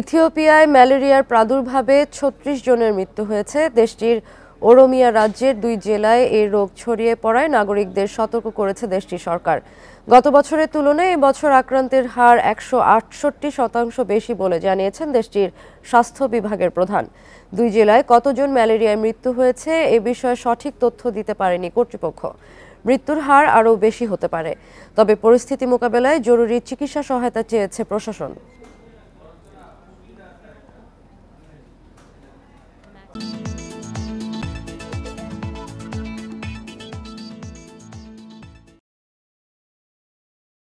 ইথিওপিয়ায় ম্যালেরিয়ার প্রাদুর্ভাবে ছত্রিশ জনের মৃত্যু হয়েছে। দেশটির ওরোমিয়া রাজ্যের দুই জেলায় এই রোগ ছড়িয়ে পড়ায় নাগরিকদের সতর্ক করেছে দেশটির সরকার। গত বছরের তুলনায় এবছর আক্রান্তের হার একশো আটষট্টি শতাংশ বেশি বলে জানিয়েছেন দেশটির স্বাস্থ্য বিভাগের প্রধান। দুই জেলায় কতজন ম্যালেরিয়ায় মৃত্যু হয়েছে এ বিষয়ে সঠিক তথ্য দিতে পারেনি কর্তৃপক্ষ। মৃত্যুর হার আরও বেশি হতে পারে। তবে পরিস্থিতি মোকাবেলায় জরুরি চিকিৎসা সহায়তা চেয়েছে প্রশাসন। Thank you.